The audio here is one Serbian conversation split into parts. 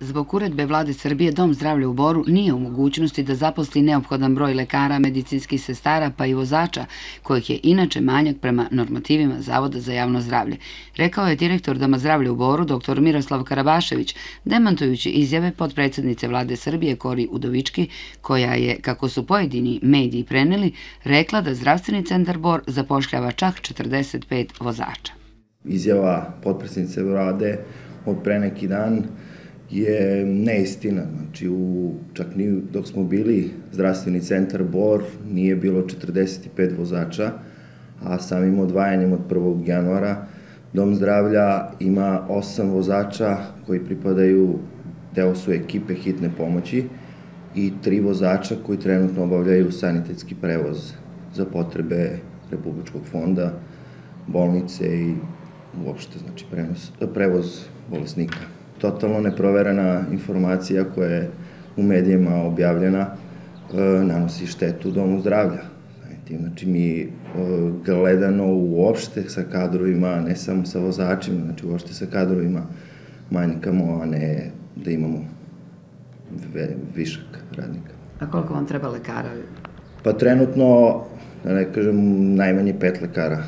Zbog uredbe vlade Srbije Dom zdravlja u Boru nije u mogućnosti da zaposli neophodan broj lekara, medicinskih sestara pa i vozača, kojih je inače manjak prema normativima Zavoda za javno zdravlje, rekao je direktor Doma zdravlja u Boru, dr. Miroslav Karabašević, demantujući izjave podpredsednice vlade Srbije Kori Udovički, koja je, kako su pojedini mediji preneli, rekla da zdravstveni centar Bor zapošljava čak 45 vozača. Izjava podpredsednice vlade od pre neki dan je neistina. Znači, u, čak ni dok smo bili zdravstveni centar Bor, nije bilo 45 vozača, a samim odvajanjem od 1. januara Dom zdravlja ima 8 vozača koji pripadaju, deo su ekipe hitne pomoći i tri vozača koji trenutno obavljaju sanitetski prevoz za potrebe Republičkog fonda, bolnice i uopšte znači prenos, prevoz bolesnika totalno neproverena informacija koja je u medijima objavljena e, nanosi štetu domu zdravlja. Znači mi e, gledano uopšte sa kadrovima, ne samo sa vozačima, znači uopšte sa kadrovima manjkamo, a ne da imamo višak radnika. A koliko vam treba lekara? Pa trenutno, da ne kažem, najmanje pet lekara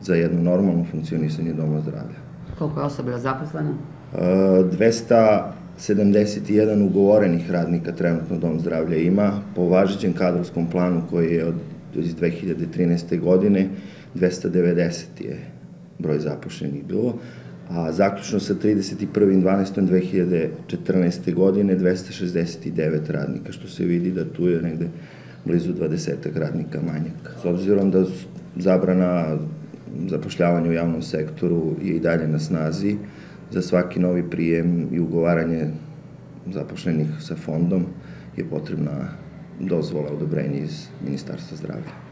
za jedno normalno funkcionisanje doma zdravlja. Koliko je osoba zaposleno? 271 ugovorenih radnika trenutno Dom zdravlja ima, po važećem kadrovskom planu koji je od iz 2013. godine 290 je broj zapošljenih bilo, a zaključno sa 31.12.2014. godine 269 radnika, što se vidi da tu je negde blizu 20 radnika manjaka. S obzirom da zabrana zapošljavanja u javnom sektoru je i dalje na snazi, za svaki novi prijem i ugovaranje zapošljenih sa fondom je potrebna dozvola odobrenja iz Ministarstva zdravlja.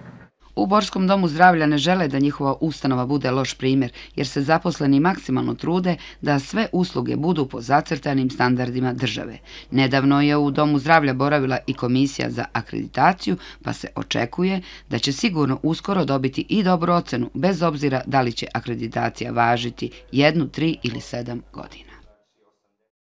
U Borskom domu zdravlja ne žele da njihova ustanova bude loš primjer, jer se zaposleni maksimalno trude da sve usluge budu po zacrtanim standardima države. Nedavno je u Domu zdravlja boravila i komisija za akreditaciju, pa se očekuje da će sigurno uskoro dobiti i dobru ocenu, bez obzira da li će akreditacija važiti jednu, tri ili sedam godina.